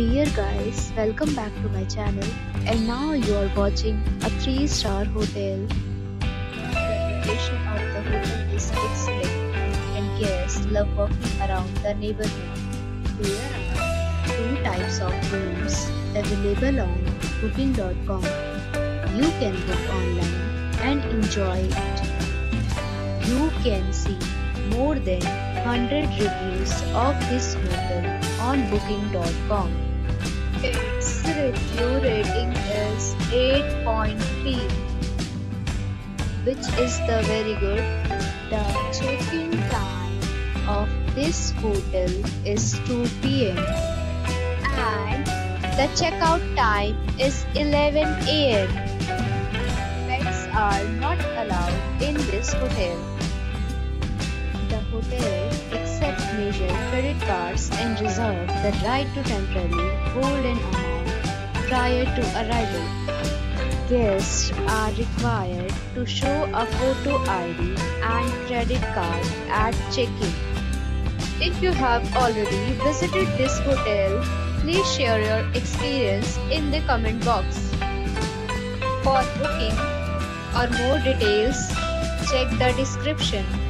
Dear guys, welcome back to my channel and now you are watching a 3 star hotel. The location of the hotel is excellent and guests love walking around the neighborhood. There are two types of rooms available on booking.com. You can book online and enjoy it. You can see more than 100 reviews of this hotel on booking.com. Its review rating is 8.3 which is the very good. The check-in time of this hotel is 2 pm and the checkout time is 11 am. Pets are not allowed in this hotel. The hotel credit cards and reserve the right to temporarily hold an amount prior to arrival. Guests are required to show a photo ID and credit card at check-in. If you have already visited this hotel, please share your experience in the comment box. For booking or more details, check the description.